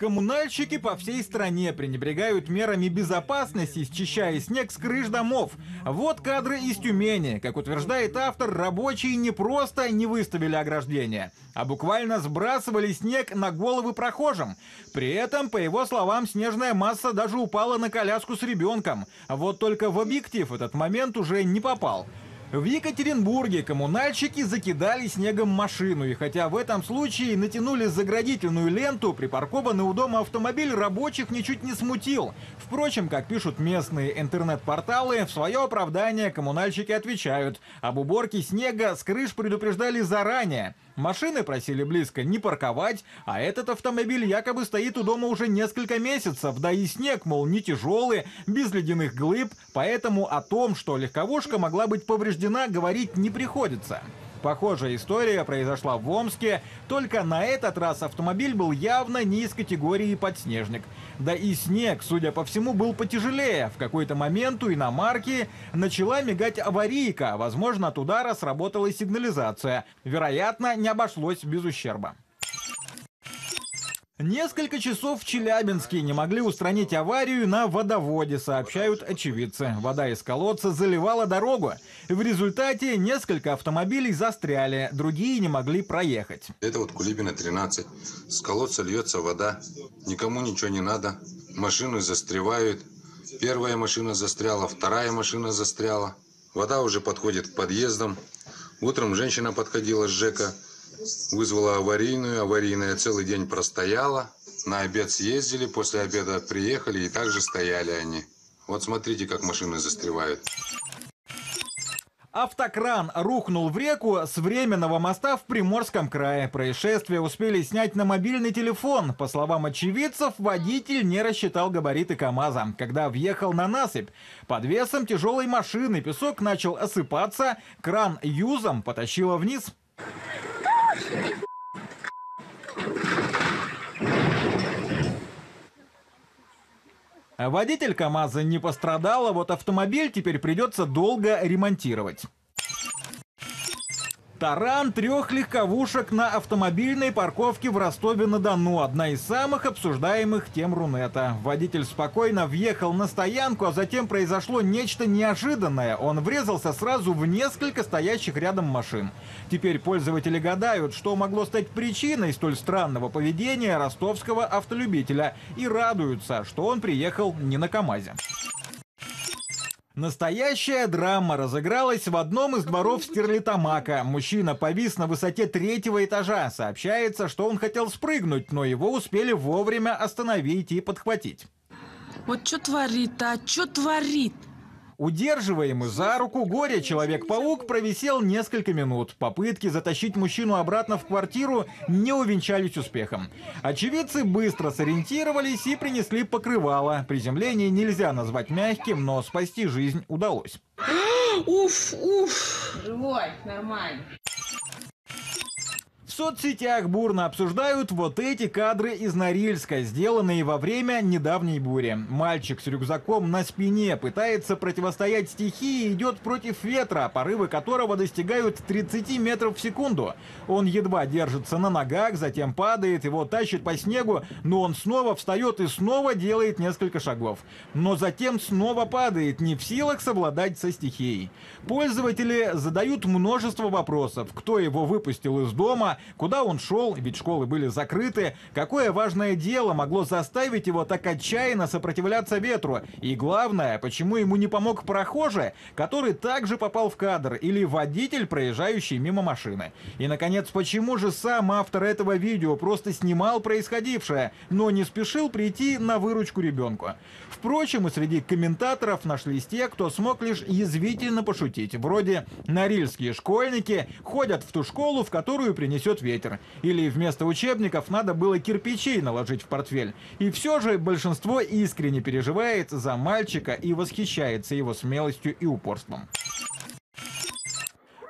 Коммунальщики по всей стране пренебрегают мерами безопасности, счищая снег с крыш домов. Вот кадры из Тюмени. Как утверждает автор, рабочие не просто не выставили ограждение, а буквально сбрасывали снег на головы прохожим. При этом, по его словам, снежная масса даже упала на коляску с ребенком. Вот только в объектив этот момент уже не попал. В Екатеринбурге коммунальщики закидали снегом машину, и хотя в этом случае натянули заградительную ленту, припаркованный у дома автомобиль рабочих ничуть не смутил. Впрочем, как пишут местные интернет-порталы, в свое оправдание коммунальщики отвечают. Об уборке снега с крыш предупреждали заранее. Машины просили близко не парковать, а этот автомобиль якобы стоит у дома уже несколько месяцев, да и снег, мол, не тяжелый, без ледяных глыб, поэтому о том, что легковушка могла быть повреждена, говорить не приходится. Похожая история произошла в Омске, только на этот раз автомобиль был явно не из категории подснежник. Да и снег, судя по всему, был потяжелее. В какой-то момент у иномарки начала мигать аварийка, возможно, от удара сработала сигнализация. Вероятно, не обошлось без ущерба. Несколько часов в Челябинске не могли устранить аварию на водоводе, сообщают очевидцы. Вода из колодца заливала дорогу. В результате несколько автомобилей застряли, другие не могли проехать. Это вот Кулибина 13. С колодца льется вода, никому ничего не надо. Машины застревают. Первая машина застряла, вторая машина застряла. Вода уже подходит к подъездам. Утром женщина подходила с ЖЭКа, вызвала аварийную. Аварийная целый день простояла. На обед съездили, после обеда приехали и также стояли они. Вот смотрите, как машины застревают. Автокран рухнул в реку с временного моста в Приморском крае. Происшествие успели снять на мобильный телефон. По словам очевидцев, водитель не рассчитал габариты КАМАЗа. Когда въехал на насыпь, под весом тяжелой машины песок начал осыпаться, кран юзом потащило вниз. Водитель КАМАЗа не пострадал, а вот автомобиль теперь придется долго ремонтировать. Таран трех легковушек на автомобильной парковке в Ростове-на-Дону. Одна из самых обсуждаемых тем Рунета. Водитель спокойно въехал на стоянку, а затем произошло нечто неожиданное. Он врезался сразу в несколько стоящих рядом машин. Теперь пользователи гадают, что могло стать причиной столь странного поведения ростовского автолюбителя и радуются, что он приехал не на КАМАЗе. Настоящая драма разыгралась в одном из дворов Стерлитамака. Мужчина повис на высоте третьего этажа. Сообщается, что он хотел спрыгнуть, но его успели вовремя остановить и подхватить. Вот что творит, а? Что творит? Удерживаемый за руку горе Человек-паук провисел несколько минут. Попытки затащить мужчину обратно в квартиру не увенчались успехом. Очевидцы быстро сориентировались и принесли покрывало. Приземление нельзя назвать мягким, но спасти жизнь удалось. Уф, уф. Живой, нормально. В соцсетях бурно обсуждают вот эти кадры из Норильска, сделанные во время недавней бури. Мальчик с рюкзаком на спине пытается противостоять стихии и идет против ветра, порывы которого достигают 30 метров в секунду. Он едва держится на ногах, затем падает, его тащит по снегу, но он снова встает и снова делает несколько шагов. Но затем снова падает, не в силах совладать со стихией. Пользователи задают множество вопросов. Кто его выпустил из дома, Куда он шел, ведь школы были закрыты, какое важное дело могло заставить его так отчаянно сопротивляться ветру, и главное, почему ему не помог прохожий, который также попал в кадр, или водитель, проезжающий мимо машины. И, наконец, почему же сам автор этого видео просто снимал происходившее, но не спешил прийти на выручку ребенку. Впрочем, и среди комментаторов нашлись те, кто смог лишь язвительно пошутить, вроде «Норильские школьники ходят в ту школу, в которую принесет идет ветер. Или вместо учебников надо было кирпичей наложить в портфель. И все же большинство искренне переживает за мальчика и восхищается его смелостью и упорством.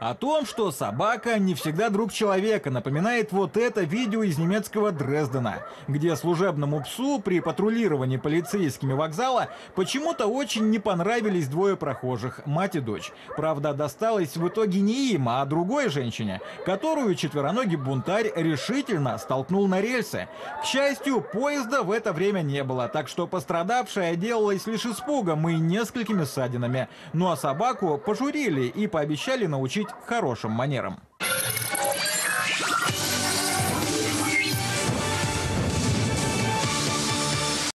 О том, что собака не всегда друг человека, напоминает вот это видео из немецкого Дрездена, где служебному псу при патрулировании полицейскими вокзала почему-то очень не понравились двое прохожих, мать и дочь. Правда, досталось в итоге не им, а другой женщине, которую четвероногий бунтарь решительно столкнул на рельсы. К счастью, поезда в это время не было, так что пострадавшая отделалась лишь испугом и несколькими ссадинами. Ну а собаку пожурили и пообещали научить хорошим манерам.